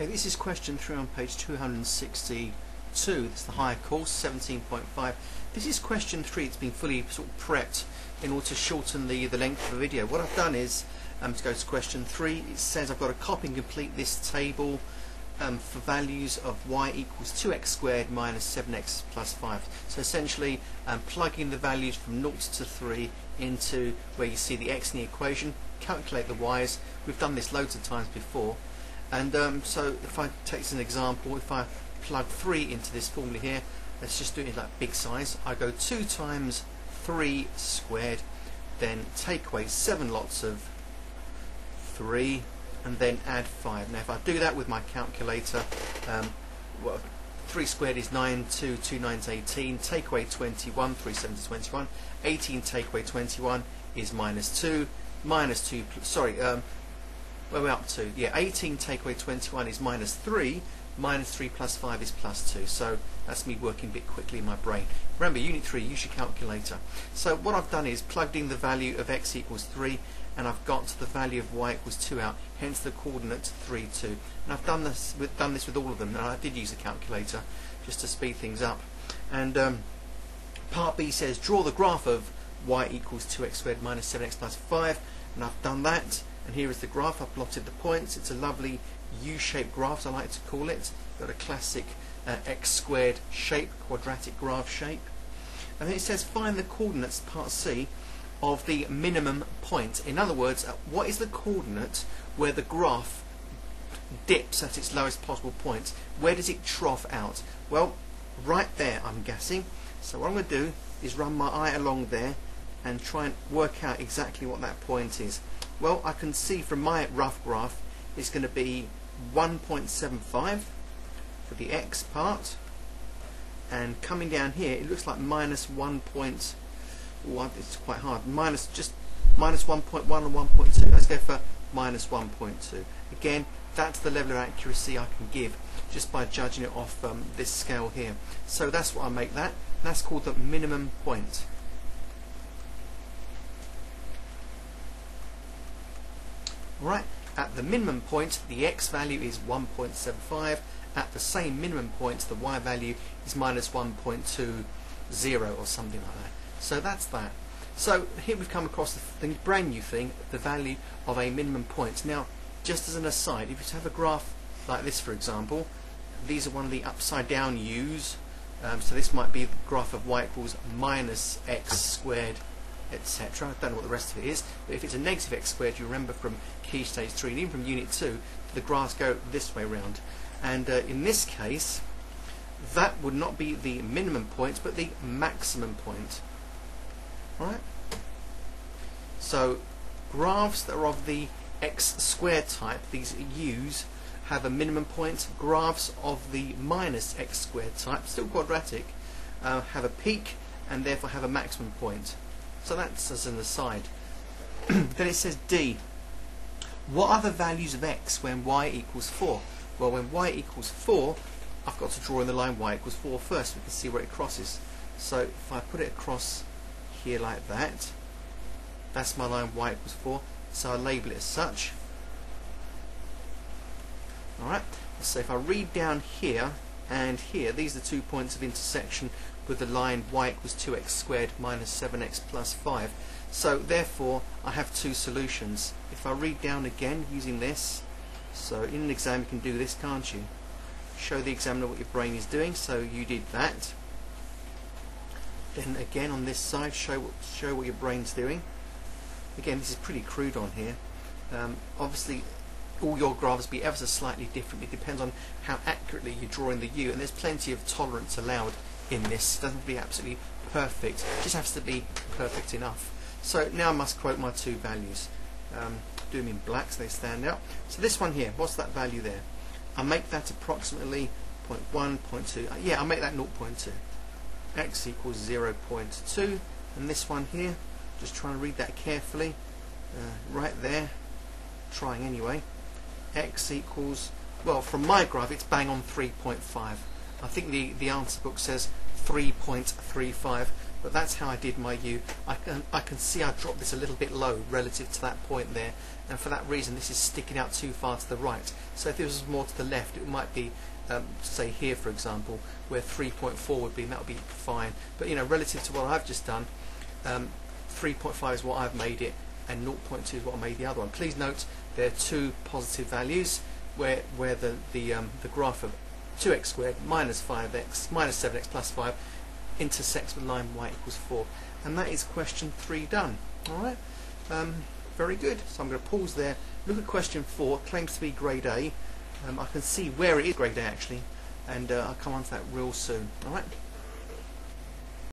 Okay, this is question 3 on page 262. This is the higher course, 17.5. This is question 3. It's been fully sort of prepped in order to shorten the, the length of the video. What I've done is, um, to go to question 3, it says I've got to copy and complete this table um, for values of y equals 2x squared minus 7x plus 5. So essentially, um, plugging the values from 0 to 3 into where you see the x in the equation, calculate the y's. We've done this loads of times before. And um, so if I take as an example, if I plug 3 into this formula here, let's just do it in like big size. I go 2 times 3 squared, then take away 7 lots of 3, and then add 5. Now if I do that with my calculator, um, well, 3 squared is 9, 2, 2 9 18, take away 21, 3 7 is 21, 18 take away 21 is minus 2, minus 2, sorry, um, where are we up to? Yeah, 18 take away 21 is minus 3, minus 3 plus 5 is plus 2. So that's me working a bit quickly in my brain. Remember, Unit 3, use your calculator. So what I've done is plugged in the value of x equals 3, and I've got the value of y equals 2 out, hence the coordinate 3, 2. And I've done this with, done this with all of them, and I did use a calculator just to speed things up. And um, part B says, draw the graph of y equals 2x squared minus 7x plus 5, and I've done that and here is the graph. I've plotted the points. It's a lovely U-shaped graph I like to call it. Got a classic uh, x squared shape quadratic graph shape. And then it says find the coordinates part C of the minimum point. In other words uh, what is the coordinate where the graph dips at its lowest possible point? Where does it trough out? Well right there I'm guessing. So what I'm going to do is run my eye along there and try and work out exactly what that point is well, I can see from my rough graph it's going to be 1.75 for the x part. And coming down here it looks like minus 1. Point, it's quite hard minus just minus 1.1 and 1.2 let's go for minus 1.2 again that's the level of accuracy I can give just by judging it off um, this scale here. So that's what I make that. That's called the minimum point Right, at the minimum point, the x value is 1.75. At the same minimum point, the y value is minus 1.20 or something like that. So that's that. So here we've come across the brand new thing, the value of a minimum point. Now, just as an aside, if you have a graph like this, for example, these are one of the upside down u's. Um, so this might be the graph of y equals minus x squared etc. I don't know what the rest of it is, but if it's a negative x squared, you remember from key stage 3 and even from unit 2, the graphs go this way round. And uh, in this case, that would not be the minimum point, but the maximum point. Right? So, graphs that are of the x squared type, these u's, have a minimum point. Graphs of the minus x squared type, still quadratic, uh, have a peak and therefore have a maximum point. So that's as an aside. then it says D. What are the values of x when y equals 4? Well, when y equals 4, I've got to draw in the line y equals 4 first. We can see where it crosses. So if I put it across here like that, that's my line y equals 4. So I label it as such. Alright, so if I read down here and here, these are the two points of intersection with the line y equals 2x squared minus 7x plus 5. So therefore I have two solutions. If I read down again using this, so in an exam you can do this can't you? Show the examiner what your brain is doing, so you did that. Then again on this side show what, show what your brain's doing. Again this is pretty crude on here. Um, obviously all your graphs be ever so slightly different. It depends on how accurately you're drawing the U and there's plenty of tolerance allowed in this. It doesn't have to be absolutely perfect, it just has to be perfect enough. So now I must quote my two values. Um, do them in black so they stand out. So this one here, what's that value there? I make that approximately 0.1, 0.2. Uh, yeah, I make that 0.2. x equals 0.2. And this one here, just trying to read that carefully. Uh, right there, trying anyway. x equals, well, from my graph, it's bang on 3.5. I think the, the answer book says 3.35. but that's how I did my U. I can, I can see I dropped this a little bit low relative to that point there, and for that reason this is sticking out too far to the right. So if this was more to the left, it might be, um, say here for example, where 3.4 would be, and that would be fine. But you know, relative to what I've just done, um, 3.5 is what I've made it, and 0.2 is what I made the other one. Please note there are two positive values where where the the um, the graph of 2x squared minus 5x minus 7x plus 5 intersects with line y equals 4 and that is question 3 done. Alright um, very good. So I'm going to pause there. Look at question 4 claims to be grade A. Um, I can see where it is grade A actually. And uh, I'll come on to that real soon. Alright